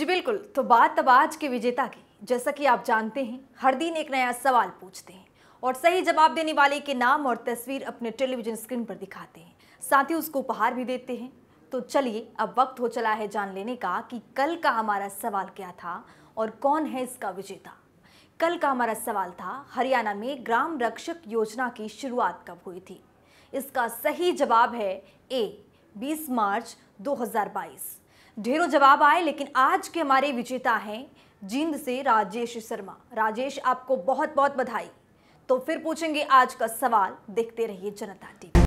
जी बिल्कुल तो बात अब आज के विजेता की। जैसा कि आप जानते हैं, हर दिन एक नया सवाल पूछते हैं और सही जवाब देने वाले के नाम और तस्वीर अपने टेलीविज़न स्क्रीन पर दिखाते हैं। साथ ही उसको उपहार भी देते हैं। तो चलिए, अब वक्त हो चला है जान लेने का कि कल का हमारा सवाल क्या था और कौन है इसका विजेता। कल का हमारा सवाल था, हरियाणा में ग्राम रक्षक योजना की शुरुआत कब हुई थी? इसका सही जवाब है ए 20 मार्च 2022 ढेरों जवाब आए, लेकिन आज के हमारे विजेता हैं जींद से राजेश शर्मा। राजेश, आपको बहुत बहुत बधाई। तो फिर पूछेंगे आज का सवाल, देखते रहिए जनता टीवी।